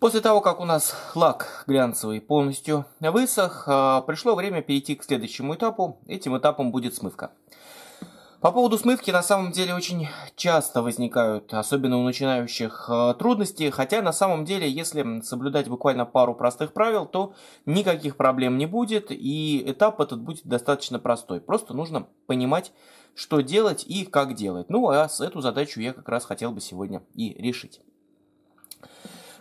После того, как у нас лак глянцевый полностью высох, а, пришло время перейти к следующему этапу. Этим этапом будет смывка. По поводу смывки на самом деле очень часто возникают, особенно у начинающих, а, трудности, хотя на самом деле, если соблюдать буквально пару простых правил, то никаких проблем не будет, и этап этот будет достаточно простой. Просто нужно понимать, что делать и как делать. Ну, а эту задачу я как раз хотел бы сегодня и решить.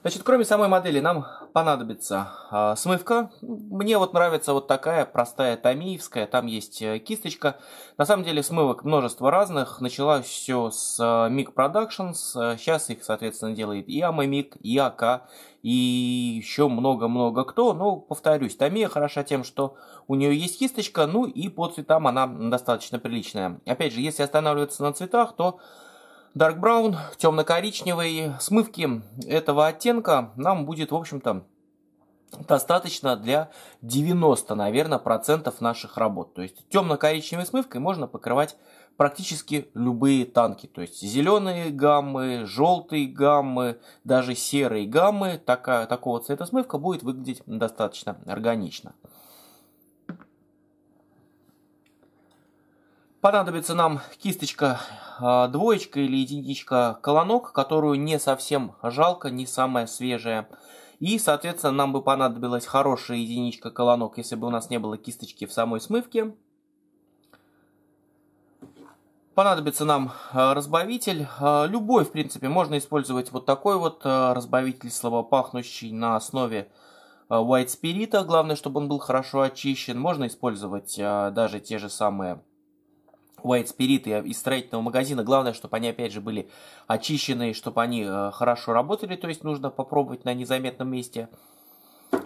Значит, кроме самой модели нам понадобится э, смывка. Мне вот нравится вот такая простая томиевская, там есть э, кисточка. На самом деле смывок множество разных. Началось все с э, MIG Productions, сейчас их, соответственно, делает и AMA и АК, и еще много-много кто. Но, повторюсь, Томия хороша тем, что у нее есть кисточка, ну и по цветам она достаточно приличная. Опять же, если останавливаться на цветах, то Dark Brown, темно-коричневый, смывки этого оттенка нам будет, в общем-то, достаточно для 90, наверное, процентов наших работ. То есть темно-коричневой смывкой можно покрывать практически любые танки. То есть зеленые гаммы, желтые гаммы, даже серые гаммы. Такая, такого цвета смывка будет выглядеть достаточно органично. Понадобится нам кисточка а, двоечка или единичка колонок, которую не совсем жалко, не самая свежая. И, соответственно, нам бы понадобилась хорошая единичка колонок, если бы у нас не было кисточки в самой смывке. Понадобится нам а, разбавитель. А, любой, в принципе, можно использовать вот такой вот разбавитель слабопахнущий на основе White Spirit. Главное, чтобы он был хорошо очищен. Можно использовать даже те же самые White Spirit из строительного магазина. Главное, чтобы они, опять же, были очищены, чтобы они э, хорошо работали, то есть нужно попробовать на незаметном месте.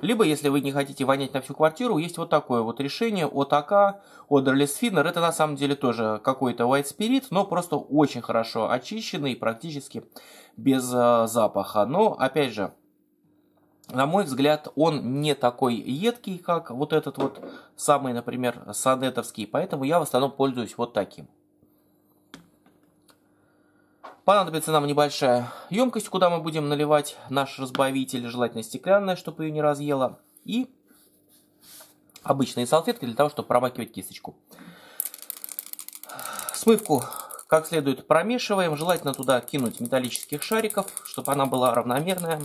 Либо, если вы не хотите вонять на всю квартиру, есть вот такое вот решение от АК, Odorless Thinner. Это на самом деле тоже какой-то White Spirit, но просто очень хорошо очищенный, практически без э, запаха. Но, опять же, на мой взгляд, он не такой едкий, как вот этот вот самый, например, сонетовский, поэтому я в основном пользуюсь вот таким. Понадобится нам небольшая емкость, куда мы будем наливать наш разбавитель, желательно стеклянная, чтобы ее не разъела, и обычные салфетки для того, чтобы промакивать кисточку. Смывку как следует промешиваем, желательно туда кинуть металлических шариков, чтобы она была равномерная.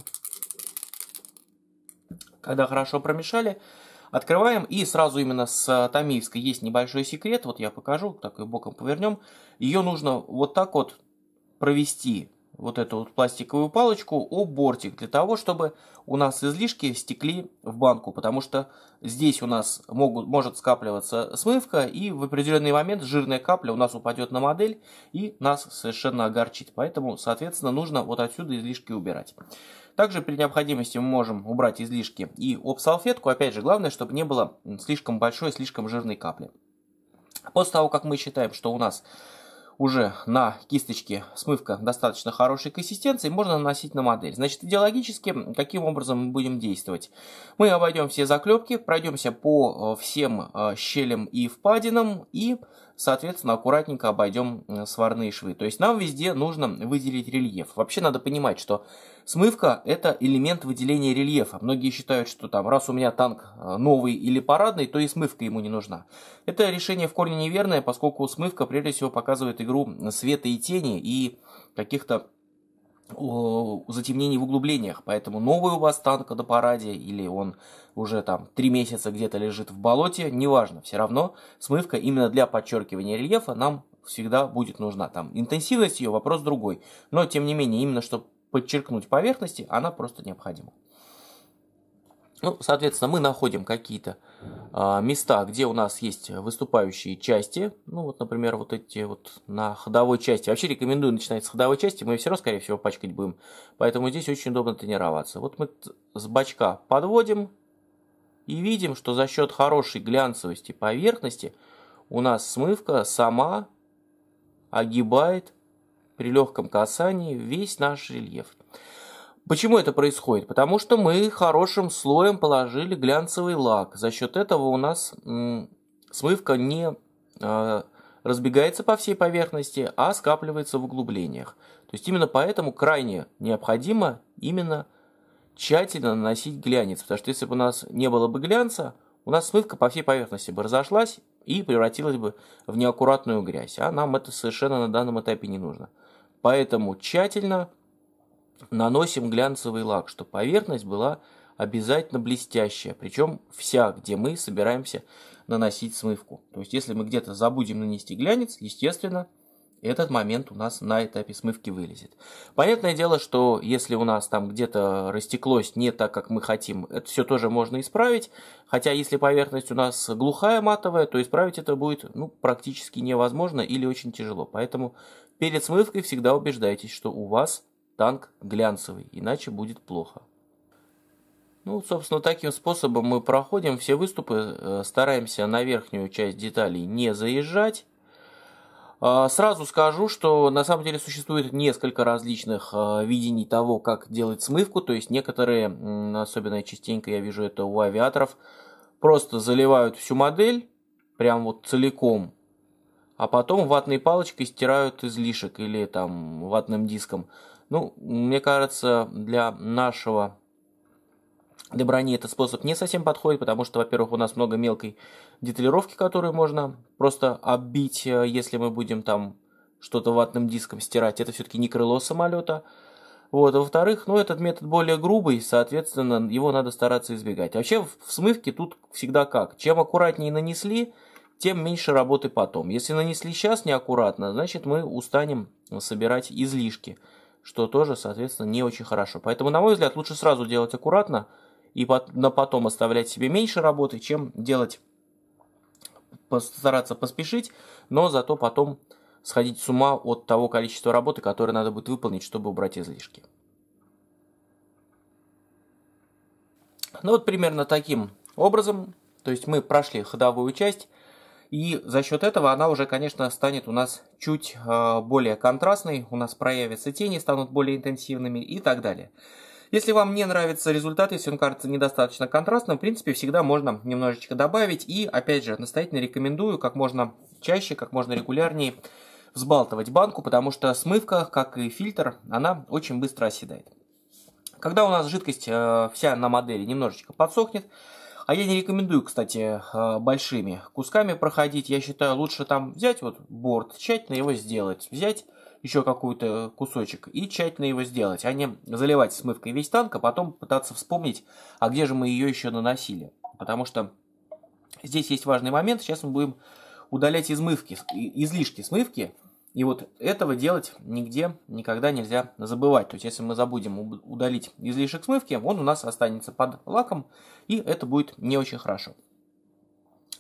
Когда хорошо промешали, открываем и сразу именно с томиевской есть небольшой секрет. Вот я покажу, так и боком повернем. Ее нужно вот так вот провести вот эту вот пластиковую палочку о бортик для того, чтобы у нас излишки стекли в банку, потому что здесь у нас могут, может скапливаться смывка, и в определенный момент жирная капля у нас упадет на модель и нас совершенно огорчит. Поэтому, соответственно, нужно вот отсюда излишки убирать. Также при необходимости мы можем убрать излишки и об салфетку. Опять же, главное, чтобы не было слишком большой, слишком жирной капли. После того, как мы считаем, что у нас уже на кисточке смывка достаточно хорошей консистенции, можно наносить на модель. Значит, идеологически, каким образом мы будем действовать? Мы обойдем все заклепки, пройдемся по э, всем э, щелям и впадинам и соответственно, аккуратненько обойдем сварные швы. То есть нам везде нужно выделить рельеф. Вообще надо понимать, что смывка это элемент выделения рельефа. Многие считают, что там раз у меня танк э, новый или парадный, то и смывка ему не нужна. Это решение в корне неверное, поскольку смывка прежде всего показывает игру света и тени и каких-то затемнений в углублениях. Поэтому новый у вас танк на параде или он уже там три месяца где-то лежит в болоте, неважно, все равно смывка именно для подчеркивания рельефа нам всегда будет нужна. Там интенсивность ее вопрос другой, но тем не менее именно чтобы подчеркнуть поверхности, она просто необходима. Ну, соответственно, мы находим какие-то э, места, где у нас есть выступающие части. Ну, вот, например, вот эти вот на ходовой части. Вообще рекомендую начинать с ходовой части, мы все равно, скорее всего, пачкать будем. Поэтому здесь очень удобно тренироваться. Вот мы с бачка подводим и видим, что за счет хорошей глянцевости поверхности у нас смывка сама огибает при легком касании весь наш рельеф. Почему это происходит? Потому что мы хорошим слоем положили глянцевый лак. За счет этого у нас смывка не э, разбегается по всей поверхности, а скапливается в углублениях. То есть именно поэтому крайне необходимо именно тщательно наносить глянец, потому что если бы у нас не было бы глянца, у нас смывка по всей поверхности бы разошлась и превратилась бы в неаккуратную грязь, а нам это совершенно на данном этапе не нужно. Поэтому тщательно наносим глянцевый лак, чтобы поверхность была обязательно блестящая, причем вся, где мы собираемся наносить смывку. То есть, если мы где-то забудем нанести глянец, естественно, этот момент у нас на этапе смывки вылезет. Понятное дело, что если у нас там где-то растеклось не так, как мы хотим, это все тоже можно исправить. Хотя если поверхность у нас глухая матовая, то исправить это будет ну, практически невозможно или очень тяжело. Поэтому перед смывкой всегда убеждайтесь, что у вас танк глянцевый, иначе будет плохо. Ну, собственно, таким способом мы проходим все выступы, э, стараемся на верхнюю часть деталей не заезжать. А, сразу скажу, что на самом деле существует несколько различных а, видений того, как делать смывку. То есть некоторые, особенно частенько я вижу это у авиаторов, просто заливают всю модель, прям вот целиком, а потом ватной палочкой стирают излишек или там ватным диском. Ну, мне кажется, для нашего для брони этот способ не совсем подходит, потому что, во-первых, у нас много мелкой деталировки, которую можно просто оббить, э, если мы будем там что-то ватным диском стирать. Это все-таки не крыло самолета. Вот. А во-вторых, ну, этот метод более грубый, соответственно, его надо стараться избегать. А вообще в смывке тут всегда как? Чем аккуратнее нанесли, тем меньше работы потом. Если нанесли сейчас неаккуратно, значит мы устанем собирать излишки, что тоже, соответственно, не очень хорошо. Поэтому, на мой взгляд, лучше сразу делать аккуратно, и на потом оставлять себе меньше работы, чем делать, постараться поспешить, но зато потом сходить с ума от того количества работы, которое надо будет выполнить, чтобы убрать излишки. Ну вот примерно таким образом, то есть мы прошли ходовую часть, и за счет этого она уже, конечно, станет у нас чуть э, более контрастной, у нас проявятся тени, станут более интенсивными и так далее. Если вам не нравится результат, если он кажется недостаточно контрастным, в принципе, всегда можно немножечко добавить. И, опять же, настоятельно рекомендую как можно чаще, как можно регулярнее взбалтывать банку, потому что смывка, как и фильтр, она очень быстро оседает. Когда у нас жидкость э, вся на модели немножечко подсохнет, а я не рекомендую, кстати, э, большими кусками проходить, я считаю, лучше там взять вот борт, тщательно его сделать, взять еще какой-то кусочек и тщательно его сделать, а не заливать смывкой весь танк, а потом пытаться вспомнить, а где же мы ее еще наносили. Потому что здесь есть важный момент, сейчас мы будем удалять измывки, излишки смывки, и вот этого делать нигде никогда нельзя забывать. То есть, если мы забудем удалить излишек смывки, он у нас останется под лаком, и это будет не очень хорошо.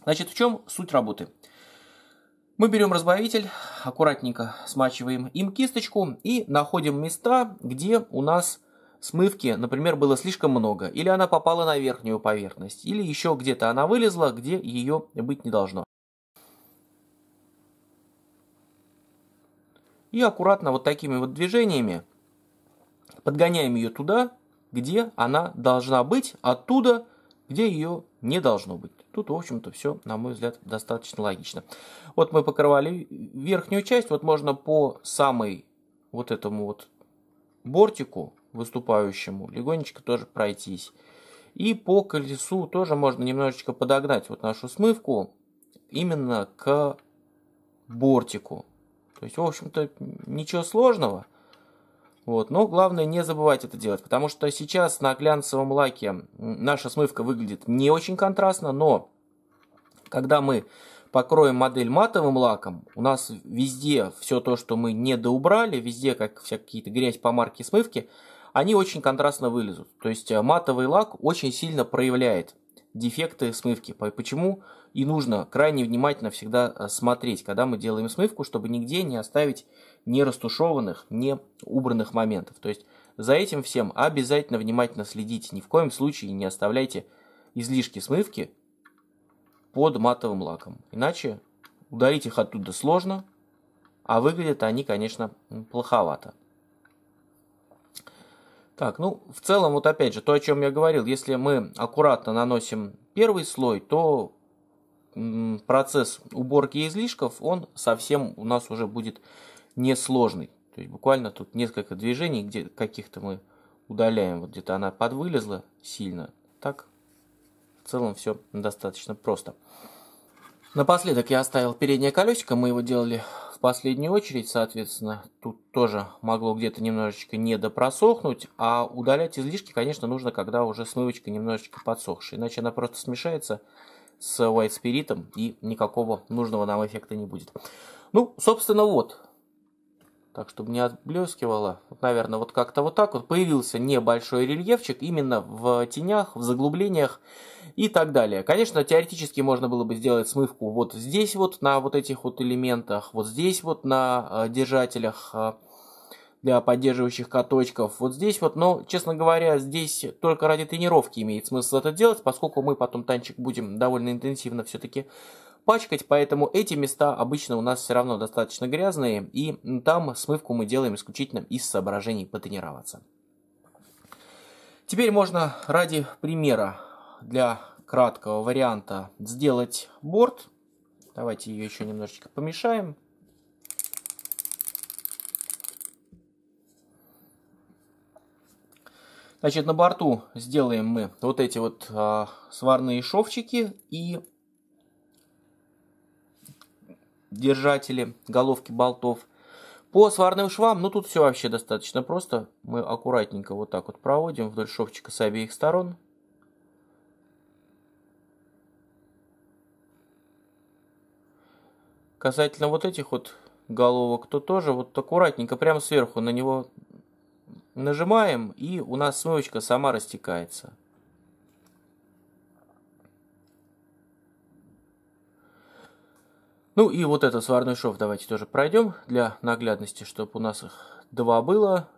Значит, в чем суть работы? Мы берем разбавитель, аккуратненько смачиваем им кисточку и находим места, где у нас смывки, например, было слишком много, или она попала на верхнюю поверхность, или еще где-то она вылезла, где ее быть не должно. И аккуратно вот такими вот движениями подгоняем ее туда, где она должна быть, оттуда, где ее не должно быть. Тут, в общем-то, все, на мой взгляд, достаточно логично. Вот мы покрывали верхнюю часть, вот можно по самой вот этому вот бортику выступающему легонечко тоже пройтись. И по колесу тоже можно немножечко подогнать вот нашу смывку именно к бортику. То есть, в общем-то, ничего сложного – вот. Но главное не забывать это делать, потому что сейчас на глянцевом лаке наша смывка выглядит не очень контрастно, но когда мы покроем модель матовым лаком, у нас везде все то, что мы не доубрали, везде как какие-то грязь по марке смывки, они очень контрастно вылезут. То есть э, матовый лак очень сильно проявляет дефекты смывки. Почему и нужно крайне внимательно всегда э, смотреть, когда мы делаем смывку, чтобы нигде не оставить не растушеванных, не убранных моментов. То есть за этим всем обязательно внимательно следите. Ни в коем случае не оставляйте излишки смывки под матовым лаком. Иначе удалить их оттуда сложно, а выглядят они, конечно, плоховато. Так, ну, в целом, вот опять же, то, о чем я говорил, если мы аккуратно наносим первый слой, то процесс уборки излишков, он совсем у нас уже будет несложный. То есть буквально тут несколько движений, где каких-то мы удаляем. Вот где-то она подвылезла сильно. Так, в целом все достаточно просто. Напоследок я оставил переднее колесико, мы его делали в последнюю очередь, соответственно, тут тоже могло где-то немножечко недопросохнуть, а удалять излишки, конечно, нужно, когда уже смывочка немножечко подсохшая, иначе она просто смешается с White Spirit и никакого нужного нам эффекта не будет. Ну, собственно, вот. Так, чтобы не отблескивало. Вот, наверное, вот как-то вот так вот появился небольшой рельефчик именно в тенях, в заглублениях и так далее. Конечно, теоретически можно было бы сделать смывку вот здесь вот на вот этих вот элементах, вот здесь вот на э, держателях э, для поддерживающих каточков, вот здесь вот, но, честно говоря, здесь только ради тренировки имеет смысл это делать, поскольку мы потом танчик будем довольно интенсивно все-таки пачкать, поэтому эти места обычно у нас все равно достаточно грязные, и там смывку мы делаем исключительно из соображений потренироваться. Теперь можно ради примера для краткого варианта сделать борт. Давайте ее еще немножечко помешаем. Значит, на борту сделаем мы вот эти вот а, сварные шовчики и держатели, головки болтов. По сварным швам, ну тут все вообще достаточно просто. Мы аккуратненько вот так вот проводим вдоль шовчика с обеих сторон. Касательно вот этих вот головок, то тоже вот аккуратненько прямо сверху на него нажимаем, и у нас смывочка сама растекается. Ну и вот этот сварной шов давайте тоже пройдем для наглядности, чтобы у нас их два было.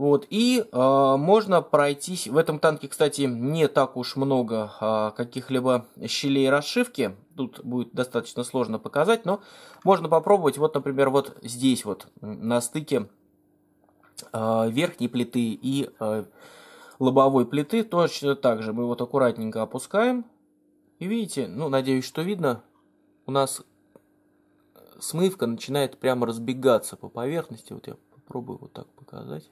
Вот, и э, можно пройтись, в этом танке, кстати, не так уж много э, каких-либо щелей расшивки, тут будет достаточно сложно показать, но можно попробовать, вот, например, вот здесь вот, на стыке э, верхней плиты и э, лобовой плиты, точно так же. Мы вот аккуратненько опускаем, и видите, ну, надеюсь, что видно, у нас смывка начинает прямо разбегаться по поверхности, вот я попробую вот так показать.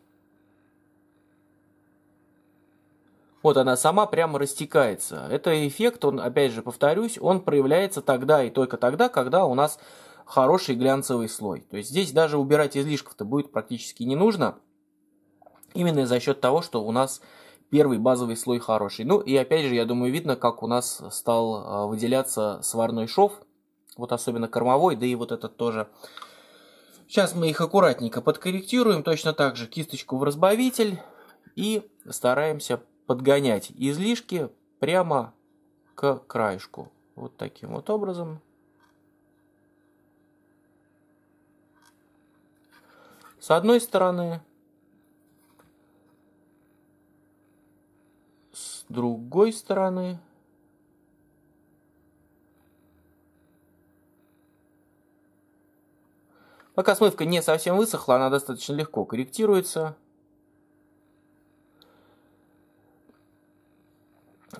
Вот она сама прямо растекается. Это эффект, он, опять же, повторюсь, он проявляется тогда и только тогда, когда у нас хороший глянцевый слой. То есть здесь даже убирать излишков-то будет практически не нужно. Именно за счет того, что у нас первый базовый слой хороший. Ну и опять же, я думаю, видно, как у нас стал а, выделяться сварной шов. Вот особенно кормовой, да и вот этот тоже. Сейчас мы их аккуратненько подкорректируем. Точно так же кисточку в разбавитель. И стараемся подгонять излишки прямо к краешку. Вот таким вот образом. С одной стороны, с другой стороны. Пока смывка не совсем высохла, она достаточно легко корректируется.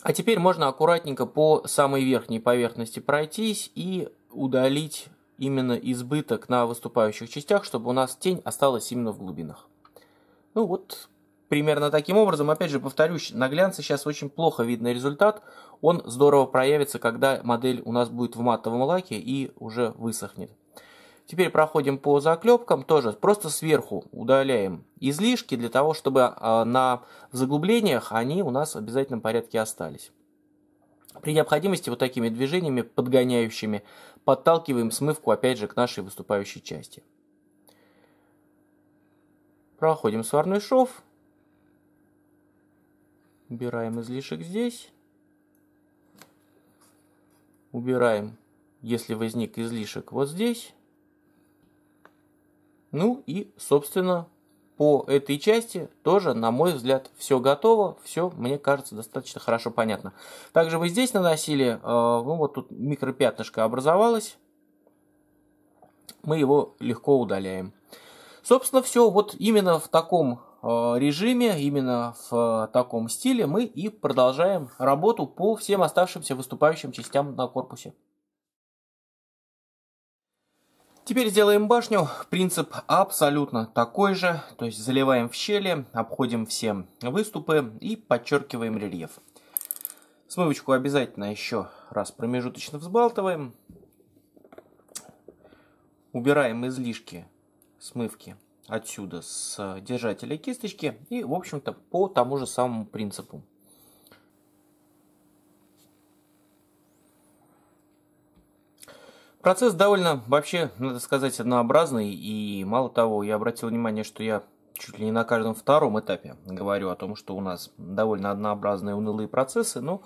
А теперь можно аккуратненько по самой верхней поверхности пройтись и удалить именно избыток на выступающих частях, чтобы у нас тень осталась именно в глубинах. Ну вот, примерно таким образом. Опять же, повторюсь, на глянце сейчас очень плохо видно результат. Он здорово проявится, когда модель у нас будет в матовом лаке и уже высохнет. Теперь проходим по заклепкам, тоже просто сверху удаляем излишки для того, чтобы а, на заглублениях они у нас в обязательном порядке остались. При необходимости вот такими движениями подгоняющими подталкиваем смывку опять же к нашей выступающей части. Проходим сварной шов. Убираем излишек здесь. Убираем, если возник излишек вот здесь. Ну и, собственно, по этой части тоже, на мой взгляд, все готово, все, мне кажется, достаточно хорошо понятно. Также вы здесь наносили, э, ну вот тут микропятнышко образовалось, мы его легко удаляем. Собственно, все вот именно в таком э, режиме, именно в таком стиле мы и продолжаем работу по всем оставшимся выступающим частям на корпусе. Теперь сделаем башню. Принцип абсолютно такой же. То есть заливаем в щели, обходим все выступы и подчеркиваем рельеф. Смывочку обязательно еще раз промежуточно взбалтываем. Убираем излишки смывки отсюда с держателя кисточки и, в общем-то, по тому же самому принципу. Процесс довольно, вообще, надо сказать, однообразный, и мало того, я обратил внимание, что я чуть ли не на каждом втором этапе говорю о том, что у нас довольно однообразные унылые процессы, но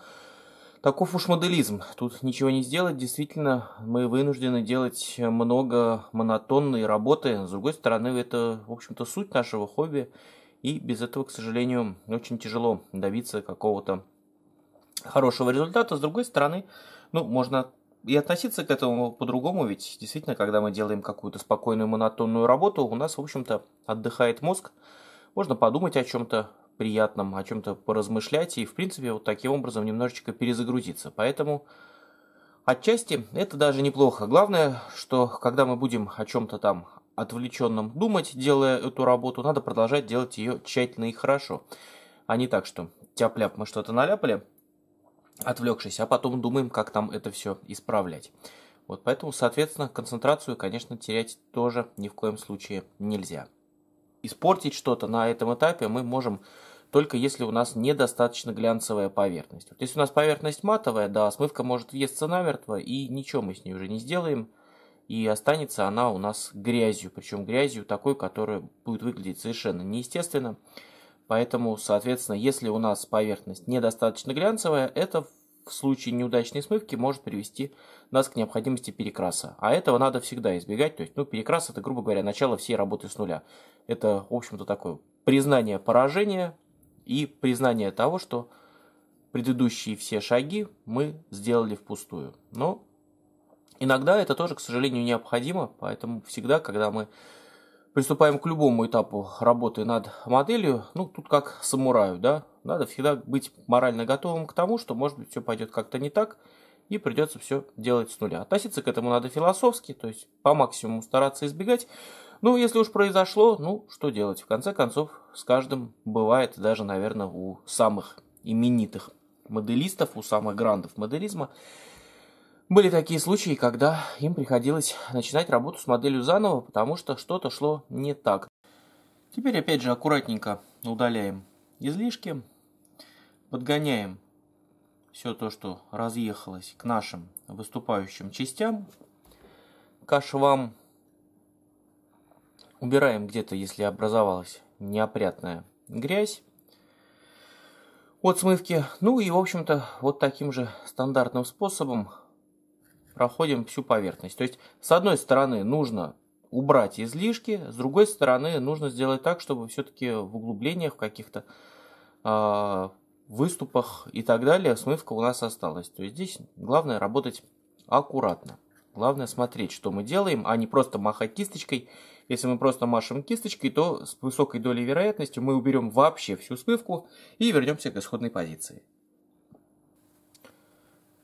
таков уж моделизм. Тут ничего не сделать, действительно, мы вынуждены делать много монотонной работы. С другой стороны, это, в общем-то, суть нашего хобби, и без этого, к сожалению, очень тяжело добиться какого-то хорошего результата. С другой стороны, ну, можно и относиться к этому по-другому, ведь действительно, когда мы делаем какую-то спокойную монотонную работу, у нас, в общем-то, отдыхает мозг, можно подумать о чем-то приятном, о чем-то поразмышлять и, в принципе, вот таким образом немножечко перезагрузиться. Поэтому отчасти это даже неплохо. Главное, что когда мы будем о чем-то там отвлеченном думать, делая эту работу, надо продолжать делать ее тщательно и хорошо. А не так, что тяп-ляп мы что-то наляпали, отвлекшись, а потом думаем, как там это все исправлять. Вот поэтому, соответственно, концентрацию, конечно, терять тоже ни в коем случае нельзя. Испортить что-то на этом этапе мы можем только если у нас недостаточно глянцевая поверхность. Вот если у нас поверхность матовая, да, смывка может въесться намертво, и ничего мы с ней уже не сделаем, и останется она у нас грязью, причем грязью такой, которая будет выглядеть совершенно неестественно. Поэтому, соответственно, если у нас поверхность недостаточно глянцевая, это в случае неудачной смывки может привести нас к необходимости перекраса. А этого надо всегда избегать. То есть, ну, перекрас это, грубо говоря, начало всей работы с нуля. Это, в общем-то, такое признание поражения и признание того, что предыдущие все шаги мы сделали впустую. Но иногда это тоже, к сожалению, необходимо. Поэтому всегда, когда мы приступаем к любому этапу работы над моделью, ну, тут как самураю, да, надо всегда быть морально готовым к тому, что, может быть, все пойдет как-то не так, и придется все делать с нуля. Относиться к этому надо философски, то есть по максимуму стараться избегать. Ну, если уж произошло, ну, что делать? В конце концов, с каждым бывает, даже, наверное, у самых именитых моделистов, у самых грандов моделизма, были такие случаи, когда им приходилось начинать работу с моделью заново, потому что что-то шло не так. Теперь опять же аккуратненько удаляем излишки, подгоняем все то, что разъехалось к нашим выступающим частям, к швам. Убираем где-то, если образовалась неопрятная грязь от смывки. Ну и, в общем-то, вот таким же стандартным способом проходим всю поверхность. То есть, с одной стороны, нужно убрать излишки, с другой стороны, нужно сделать так, чтобы все-таки в углублениях, в каких-то э, выступах и так далее смывка у нас осталась. То есть, здесь главное работать аккуратно. Главное смотреть, что мы делаем, а не просто махать кисточкой. Если мы просто машем кисточкой, то с высокой долей вероятности мы уберем вообще всю смывку и вернемся к исходной позиции.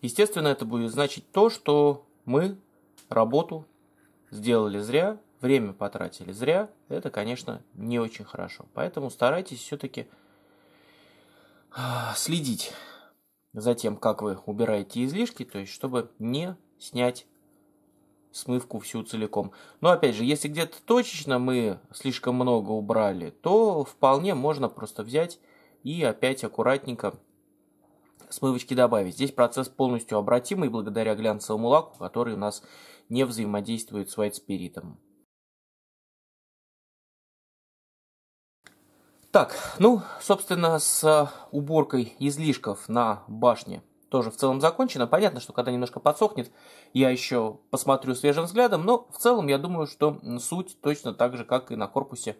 Естественно, это будет значить то, что мы работу сделали зря, время потратили зря. Это, конечно, не очень хорошо. Поэтому старайтесь все-таки а, следить за тем, как вы убираете излишки, то есть чтобы не снять смывку всю целиком. Но опять же, если где-то точечно мы слишком много убрали, то вполне можно просто взять и опять аккуратненько смывочки добавить. Здесь процесс полностью обратимый благодаря глянцевому лаку, который у нас не взаимодействует с white спиритом. Так, ну, собственно, с уборкой излишков на башне тоже в целом закончено. Понятно, что когда немножко подсохнет, я еще посмотрю свежим взглядом, но в целом я думаю, что суть точно так же, как и на корпусе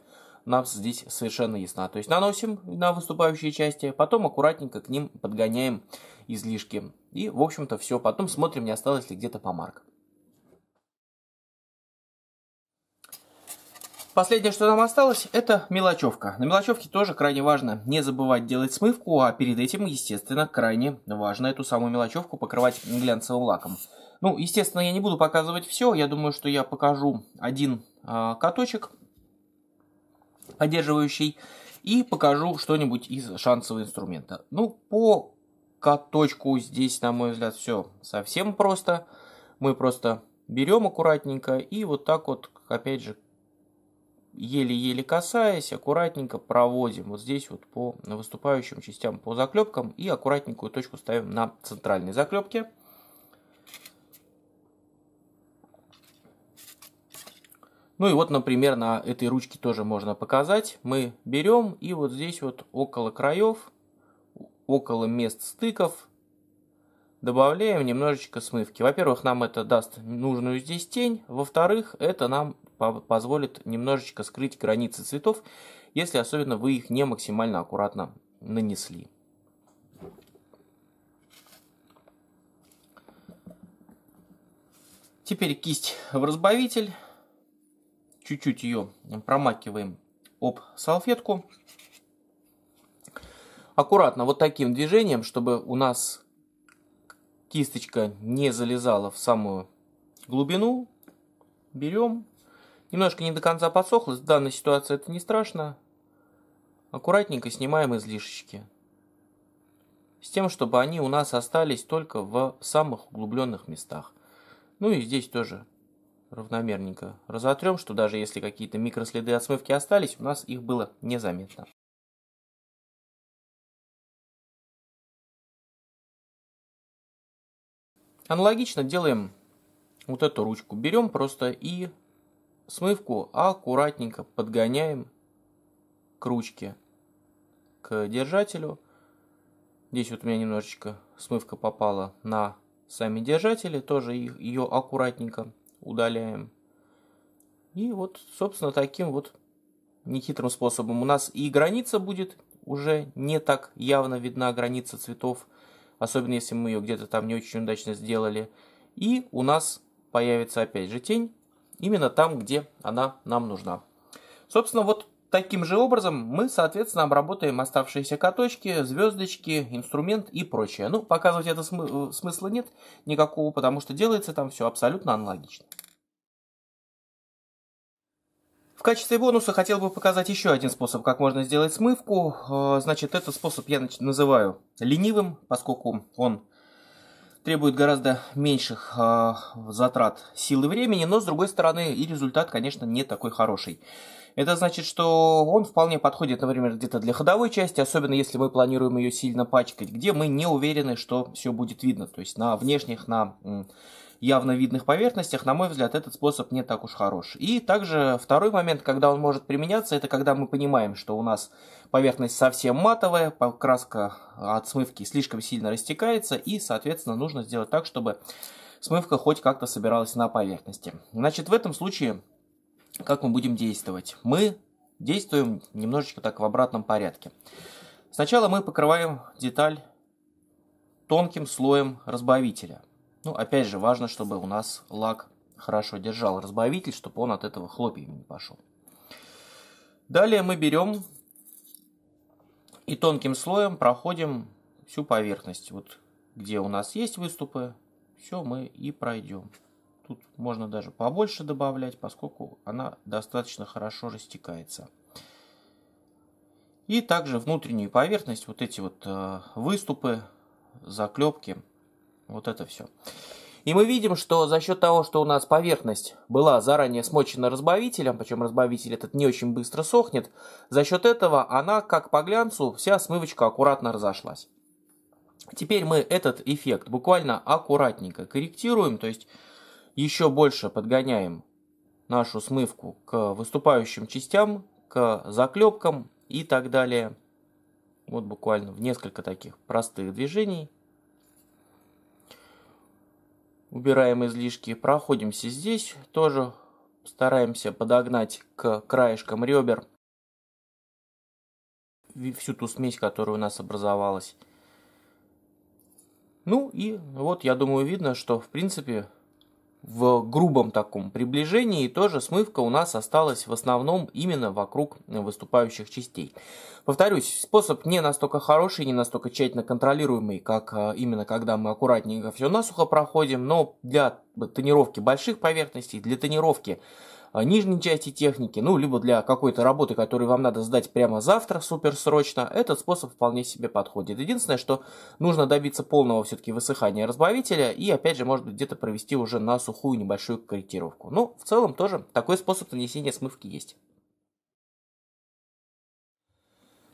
нам здесь совершенно ясна. То есть наносим на выступающие части, потом аккуратненько к ним подгоняем излишки. И, в общем-то, все. Потом смотрим, не осталось ли где-то помарк. Последнее, что нам осталось, это мелочевка. На мелочевке тоже крайне важно не забывать делать смывку, а перед этим, естественно, крайне важно эту самую мелочевку покрывать глянцевым лаком. Ну, естественно, я не буду показывать все. Я думаю, что я покажу один э, каточек, поддерживающий, и покажу что-нибудь из шансового инструмента. Ну, по каточку здесь, на мой взгляд, все совсем просто. Мы просто берем аккуратненько и вот так вот, опять же, еле-еле касаясь, аккуратненько проводим вот здесь вот по выступающим частям по заклепкам и аккуратненькую точку ставим на центральной заклепке. Ну и вот, например, на этой ручке тоже можно показать. Мы берем и вот здесь вот около краев, около мест стыков добавляем немножечко смывки. Во-первых, нам это даст нужную здесь тень. Во-вторых, это нам позволит немножечко скрыть границы цветов, если особенно вы их не максимально аккуратно нанесли. Теперь кисть в разбавитель чуть-чуть ее промакиваем об салфетку. Аккуратно вот таким движением, чтобы у нас кисточка не залезала в самую глубину. Берем. Немножко не до конца подсохло. В данной ситуации это не страшно. Аккуратненько снимаем излишечки. С тем, чтобы они у нас остались только в самых углубленных местах. Ну и здесь тоже равномерненько разотрем, что даже если какие-то микроследы от смывки остались, у нас их было незаметно. Аналогично делаем вот эту ручку. Берем просто и смывку аккуратненько подгоняем к ручке, к держателю. Здесь вот у меня немножечко смывка попала на сами держатели, тоже ее аккуратненько удаляем. И вот, собственно, таким вот нехитрым способом у нас и граница будет уже не так явно видна граница цветов, особенно если мы ее где-то там не очень удачно сделали. И у нас появится опять же тень именно там, где она нам нужна. Собственно, вот таким же образом мы, соответственно, обработаем оставшиеся каточки, звездочки, инструмент и прочее. Ну, показывать это смы смысла нет никакого, потому что делается там все абсолютно аналогично. В качестве бонуса хотел бы показать еще один способ, как можно сделать смывку. Э, значит, этот способ я называю ленивым, поскольку он требует гораздо меньших э, затрат сил и времени, но с другой стороны и результат, конечно, не такой хороший. Это значит, что он вполне подходит, например, где-то для ходовой части, особенно если мы планируем ее сильно пачкать, где мы не уверены, что все будет видно. То есть на внешних, на явно видных поверхностях, на мой взгляд, этот способ не так уж хорош. И также второй момент, когда он может применяться, это когда мы понимаем, что у нас поверхность совсем матовая, краска от смывки слишком сильно растекается, и, соответственно, нужно сделать так, чтобы смывка хоть как-то собиралась на поверхности. Значит, в этом случае, как мы будем действовать? Мы действуем немножечко так в обратном порядке. Сначала мы покрываем деталь тонким слоем разбавителя. Ну, опять же, важно, чтобы у нас лак хорошо держал разбавитель, чтобы он от этого хлопьями не пошел. Далее мы берем и тонким слоем проходим всю поверхность. Вот где у нас есть выступы, все мы и пройдем. Тут можно даже побольше добавлять, поскольку она достаточно хорошо растекается. И также внутреннюю поверхность, вот эти вот э, выступы, заклепки, вот это все. И мы видим, что за счет того, что у нас поверхность была заранее смочена разбавителем, причем разбавитель этот не очень быстро сохнет, за счет этого она, как по глянцу, вся смывочка аккуратно разошлась. Теперь мы этот эффект буквально аккуратненько корректируем, то есть еще больше подгоняем нашу смывку к выступающим частям, к заклепкам и так далее. Вот буквально в несколько таких простых движений – убираем излишки, проходимся здесь, тоже стараемся подогнать к краешкам ребер всю ту смесь, которая у нас образовалась. Ну и вот, я думаю, видно, что в принципе в грубом таком приближении, и тоже смывка у нас осталась в основном именно вокруг выступающих частей. Повторюсь, способ не настолько хороший, не настолько тщательно контролируемый, как а, именно когда мы аккуратненько все насухо проходим, но для тонировки больших поверхностей, для тонировки а, нижней части техники, ну, либо для какой-то работы, которую вам надо сдать прямо завтра суперсрочно, этот способ вполне себе подходит. Единственное, что нужно добиться полного все-таки высыхания разбавителя и, опять же, может быть, где-то провести уже на сухую небольшую корректировку. Ну, в целом тоже такой способ нанесения смывки есть.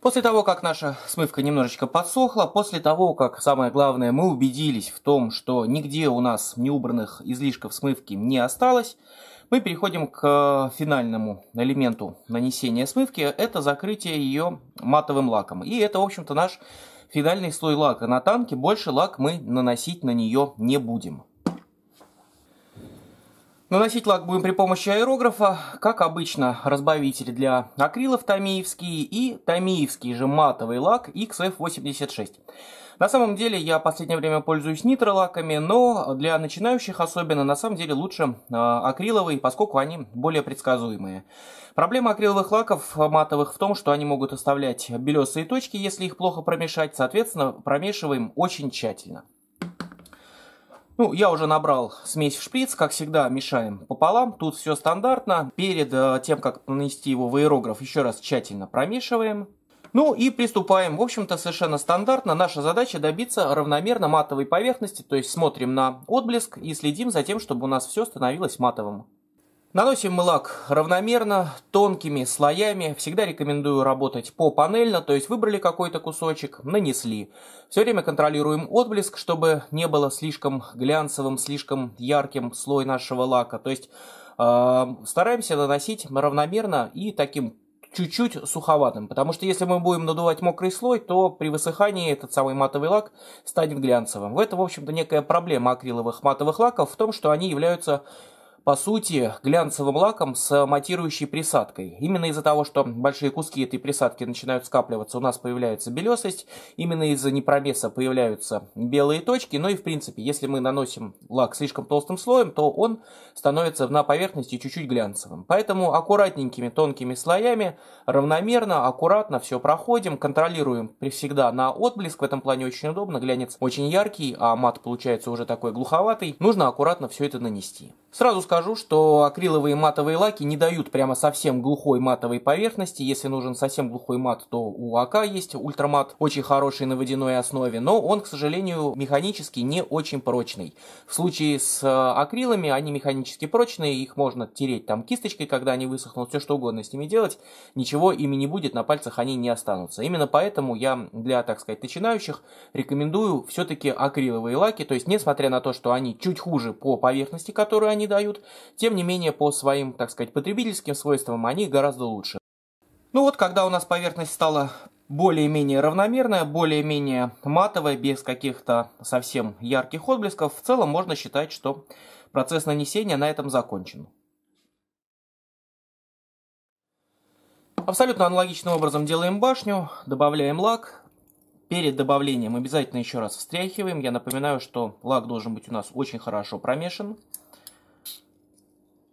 После того, как наша смывка немножечко подсохла, после того, как, самое главное, мы убедились в том, что нигде у нас неубранных излишков смывки не осталось, мы переходим к финальному элементу нанесения смывки. Это закрытие ее матовым лаком. И это, в общем-то, наш финальный слой лака на танке. Больше лак мы наносить на нее не будем. Наносить лак будем при помощи аэрографа, как обычно, разбавитель для акрилов томиевский и томиевский же матовый лак XF86. На самом деле я в последнее время пользуюсь нитролаками, но для начинающих особенно на самом деле лучше э, акриловый, поскольку они более предсказуемые. Проблема акриловых лаков матовых в том, что они могут оставлять белесые точки, если их плохо промешать, соответственно промешиваем очень тщательно. Ну, я уже набрал смесь в шприц, как всегда, мешаем пополам. Тут все стандартно. Перед э, тем, как нанести его в аэрограф, еще раз тщательно промешиваем. Ну и приступаем. В общем-то, совершенно стандартно. Наша задача добиться равномерно матовой поверхности, то есть смотрим на отблеск и следим за тем, чтобы у нас все становилось матовым. Наносим мы лак равномерно, тонкими слоями. Всегда рекомендую работать по панельно, то есть выбрали какой-то кусочек, нанесли. Все время контролируем отблеск, чтобы не было слишком глянцевым, слишком ярким слой нашего лака. То есть э, стараемся наносить равномерно и таким чуть-чуть суховатым, потому что если мы будем надувать мокрый слой, то при высыхании этот самый матовый лак станет глянцевым. В этом, в общем-то, некая проблема акриловых матовых лаков в том, что они являются по сути, глянцевым лаком с матирующей присадкой. Именно из-за того, что большие куски этой присадки начинают скапливаться, у нас появляется белесость. Именно из-за непромеса появляются белые точки. Но и в принципе, если мы наносим лак слишком толстым слоем, то он становится на поверхности чуть-чуть глянцевым. Поэтому аккуратненькими тонкими слоями, равномерно, аккуратно все проходим, контролируем всегда на отблеск. В этом плане очень удобно. Глянец очень яркий, а мат получается уже такой глуховатый. Нужно аккуратно все это нанести. Сразу скажу, что акриловые матовые лаки не дают прямо совсем глухой матовой поверхности. Если нужен совсем глухой мат, то у АК есть ультрамат, очень хороший на водяной основе, но он, к сожалению, механически не очень прочный. В случае с э, акрилами они механически прочные, их можно тереть там кисточкой, когда они высохнут, все что угодно с ними делать, ничего ими не будет, на пальцах они не останутся. Именно поэтому я для, так сказать, начинающих рекомендую все-таки акриловые лаки, то есть несмотря на то, что они чуть хуже по поверхности, которую они дают, тем не менее по своим, так сказать, потребительским свойствам они гораздо лучше. Ну вот, когда у нас поверхность стала более-менее равномерная, более-менее матовая, без каких-то совсем ярких отблесков, в целом можно считать, что процесс нанесения на этом закончен. Абсолютно аналогичным образом делаем башню, добавляем лак. Перед добавлением обязательно еще раз встряхиваем. Я напоминаю, что лак должен быть у нас очень хорошо промешан.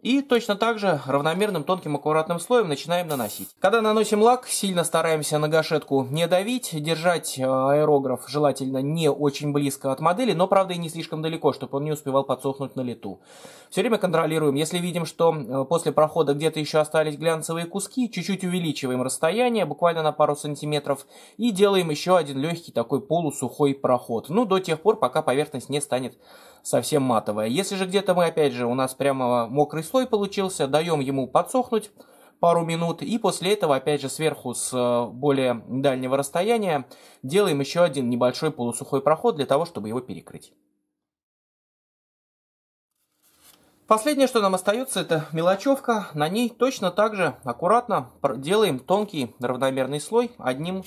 И точно так же равномерным тонким аккуратным слоем начинаем наносить. Когда наносим лак, сильно стараемся на гашетку не давить, держать э, аэрограф желательно не очень близко от модели, но правда и не слишком далеко, чтобы он не успевал подсохнуть на лету. Все время контролируем. Если видим, что э, после прохода где-то еще остались глянцевые куски, чуть-чуть увеличиваем расстояние, буквально на пару сантиметров, и делаем еще один легкий такой полусухой проход. Ну, до тех пор, пока поверхность не станет совсем матовая. Если же где-то мы, опять же, у нас прямо мокрый слой получился, даем ему подсохнуть пару минут, и после этого, опять же, сверху с э, более дальнего расстояния делаем еще один небольшой полусухой проход для того, чтобы его перекрыть. Последнее, что нам остается, это мелочевка. На ней точно так же аккуратно делаем тонкий равномерный слой одним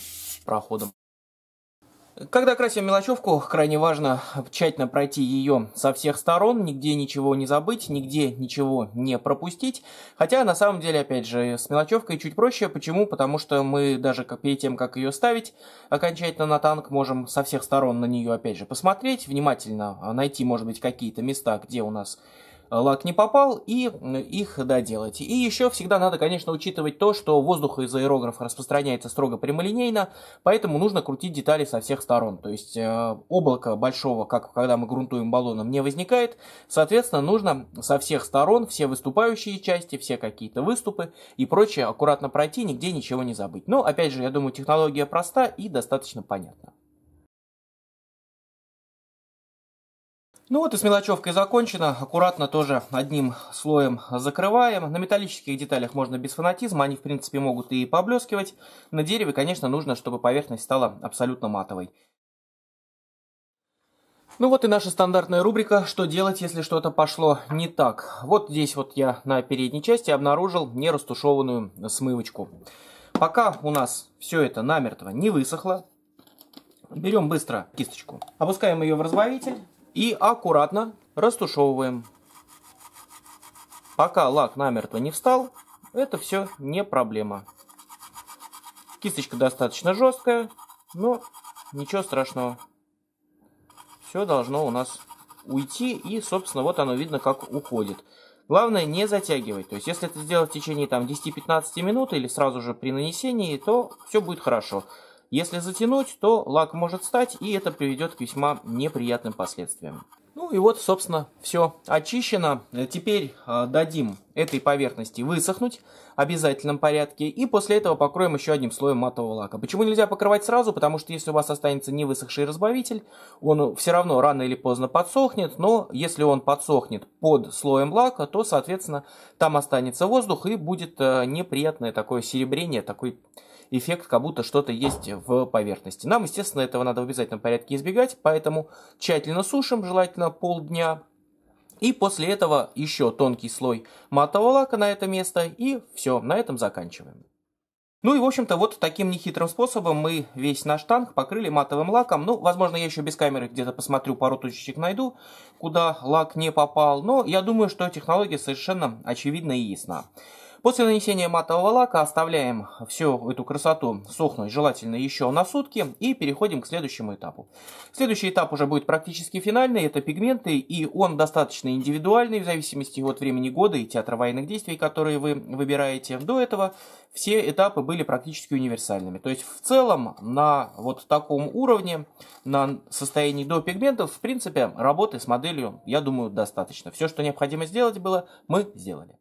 проходом. Когда красим мелочевку, крайне важно тщательно пройти ее со всех сторон, нигде ничего не забыть, нигде ничего не пропустить. Хотя, на самом деле, опять же, с мелочевкой чуть проще. Почему? Потому что мы даже перед тем, как ее ставить окончательно на танк, можем со всех сторон на нее, опять же, посмотреть, внимательно найти, может быть, какие-то места, где у нас лак не попал, и их доделать. И еще всегда надо, конечно, учитывать то, что воздух из аэрографа распространяется строго прямолинейно, поэтому нужно крутить детали со всех сторон. То есть э, облако большого, как когда мы грунтуем баллоном, не возникает. Соответственно, нужно со всех сторон все выступающие части, все какие-то выступы и прочее аккуратно пройти, нигде ничего не забыть. Но, опять же, я думаю, технология проста и достаточно понятна. Ну вот и с мелочевкой закончено. Аккуратно тоже одним слоем закрываем. На металлических деталях можно без фанатизма, они в принципе могут и поблескивать. На дереве, конечно, нужно, чтобы поверхность стала абсолютно матовой. Ну вот и наша стандартная рубрика «Что делать, если что-то пошло не так?». Вот здесь вот я на передней части обнаружил нерастушеванную смывочку. Пока у нас все это намертво не высохло, берем быстро кисточку, опускаем ее в разбавитель и аккуратно растушевываем. Пока лак намертво не встал, это все не проблема. Кисточка достаточно жесткая, но ничего страшного. Все должно у нас уйти, и, собственно, вот оно видно, как уходит. Главное не затягивать. То есть, если это сделать в течение там 10-15 минут или сразу же при нанесении, то все будет хорошо. Если затянуть, то лак может стать, и это приведет к весьма неприятным последствиям. Ну и вот, собственно, все очищено. Теперь э, дадим этой поверхности высохнуть обязательном порядке. И после этого покроем еще одним слоем матового лака. Почему нельзя покрывать сразу? Потому что если у вас останется не высохший разбавитель, он все равно рано или поздно подсохнет. Но если он подсохнет под слоем лака, то, соответственно, там останется воздух и будет э, неприятное такое серебрение, такой эффект, как будто что-то есть в поверхности. Нам, естественно, этого надо в обязательном порядке избегать, поэтому тщательно сушим, желательно полдня. И после этого еще тонкий слой матового лака на это место, и все, на этом заканчиваем. Ну и, в общем-то, вот таким нехитрым способом мы весь наш танк покрыли матовым лаком. Ну, возможно, я еще без камеры где-то посмотрю, пару точечек найду, куда лак не попал. Но я думаю, что технология совершенно очевидна и ясна. После нанесения матового лака оставляем всю эту красоту сохнуть, желательно еще на сутки, и переходим к следующему этапу. Следующий этап уже будет практически финальный, это пигменты, и он достаточно индивидуальный в зависимости от времени года и театра военных действий, которые вы выбираете. До этого все этапы были практически универсальными. То есть в целом на вот таком уровне, на состоянии до пигментов, в принципе, работы с моделью, я думаю, достаточно. Все, что необходимо сделать было, мы сделали.